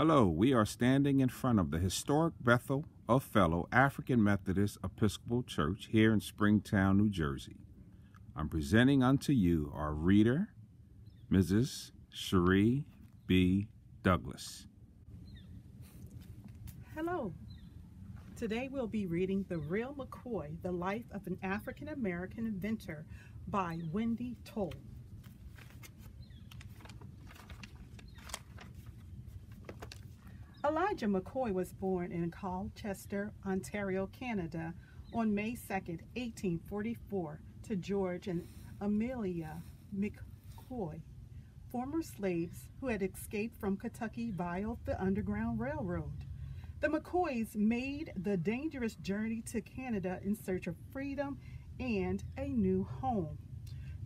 Hello, we are standing in front of the historic Bethel Othello African Methodist Episcopal Church here in Springtown, New Jersey. I'm presenting unto you our reader, Mrs. Cherie B. Douglas. Hello. Today we'll be reading The Real McCoy, The Life of an African American Inventor by Wendy Towle. Elijah McCoy was born in Colchester, Ontario, Canada on May 2, 1844 to George and Amelia McCoy, former slaves who had escaped from Kentucky via the Underground Railroad. The McCoys made the dangerous journey to Canada in search of freedom and a new home.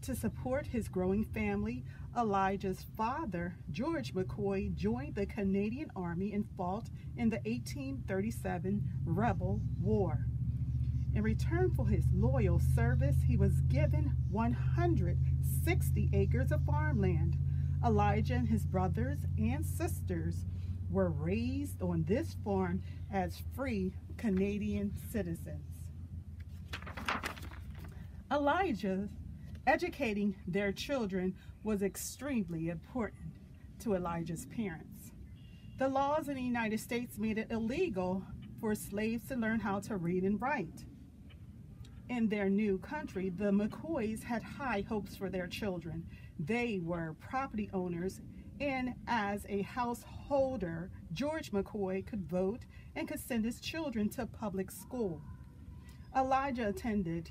To support his growing family, Elijah's father, George McCoy, joined the Canadian Army and fought in the 1837 Rebel War. In return for his loyal service, he was given 160 acres of farmland. Elijah and his brothers and sisters were raised on this farm as free Canadian citizens. Elijah educating their children was extremely important to Elijah's parents. The laws in the United States made it illegal for slaves to learn how to read and write. In their new country, the McCoys had high hopes for their children. They were property owners, and as a householder, George McCoy could vote and could send his children to public school. Elijah attended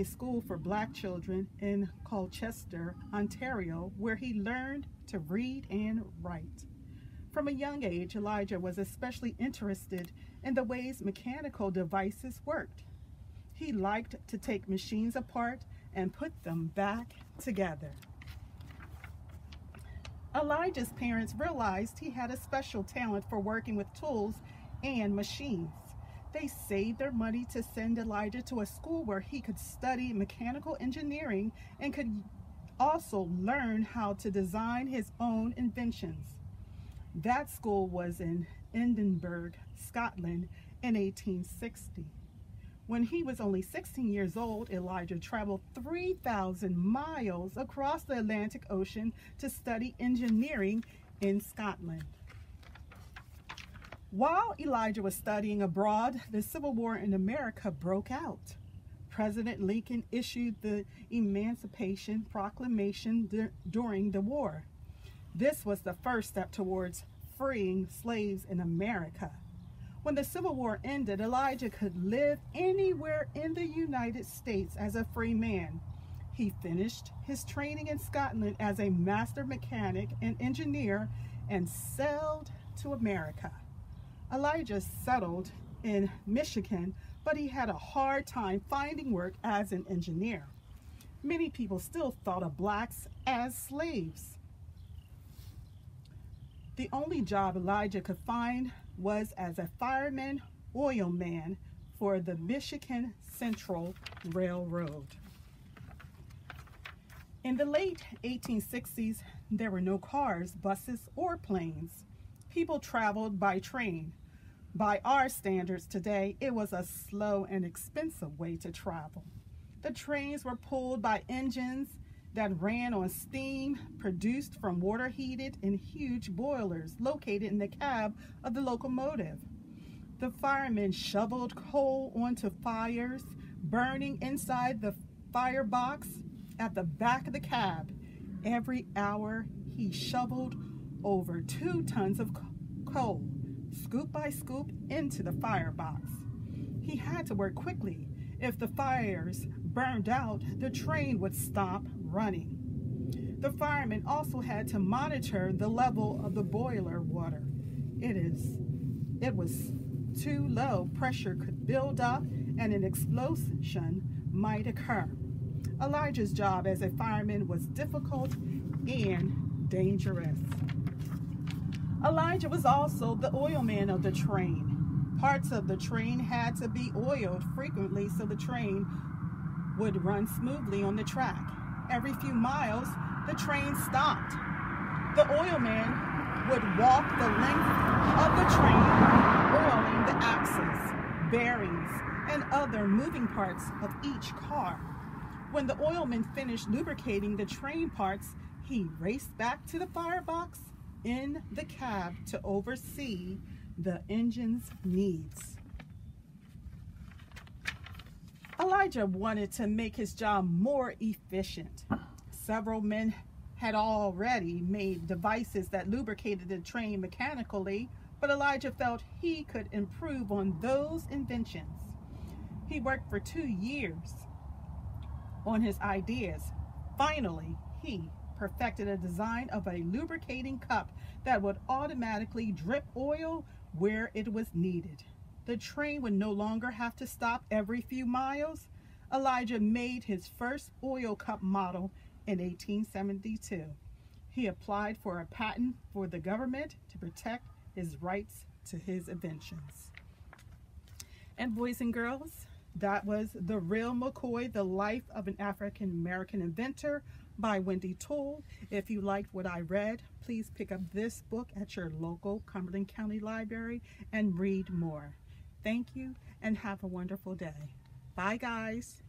a school for black children in Colchester, Ontario, where he learned to read and write. From a young age, Elijah was especially interested in the ways mechanical devices worked. He liked to take machines apart and put them back together. Elijah's parents realized he had a special talent for working with tools and machines. They saved their money to send Elijah to a school where he could study mechanical engineering and could also learn how to design his own inventions. That school was in Edinburgh, Scotland in 1860. When he was only 16 years old, Elijah traveled 3,000 miles across the Atlantic Ocean to study engineering in Scotland. While Elijah was studying abroad, the Civil War in America broke out. President Lincoln issued the Emancipation Proclamation during the war. This was the first step towards freeing slaves in America. When the Civil War ended, Elijah could live anywhere in the United States as a free man. He finished his training in Scotland as a master mechanic and engineer and sailed to America. Elijah settled in Michigan, but he had a hard time finding work as an engineer. Many people still thought of blacks as slaves. The only job Elijah could find was as a fireman oilman for the Michigan Central Railroad. In the late 1860s, there were no cars, buses, or planes. People traveled by train. By our standards today, it was a slow and expensive way to travel. The trains were pulled by engines that ran on steam produced from water heated in huge boilers located in the cab of the locomotive. The firemen shoveled coal onto fires, burning inside the firebox at the back of the cab. Every hour, he shoveled over two tons of coal scoop by scoop into the firebox. He had to work quickly. If the fires burned out, the train would stop running. The firemen also had to monitor the level of the boiler water. It is it was too low, pressure could build up and an explosion might occur. Elijah's job as a fireman was difficult and dangerous. Elijah was also the oilman of the train. Parts of the train had to be oiled frequently so the train would run smoothly on the track. Every few miles, the train stopped. The oilman would walk the length of the train, oiling the axles, bearings, and other moving parts of each car. When the oilman finished lubricating the train parts, he raced back to the firebox in the cab to oversee the engine's needs. Elijah wanted to make his job more efficient. Several men had already made devices that lubricated the train mechanically, but Elijah felt he could improve on those inventions. He worked for two years on his ideas. Finally, he perfected a design of a lubricating cup that would automatically drip oil where it was needed. The train would no longer have to stop every few miles. Elijah made his first oil cup model in 1872. He applied for a patent for the government to protect his rights to his inventions. And boys and girls, that was The Real McCoy, The Life of an African American Inventor by Wendy Towle. If you liked what I read, please pick up this book at your local Cumberland County Library and read more. Thank you and have a wonderful day. Bye guys.